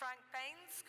Frank Baines School.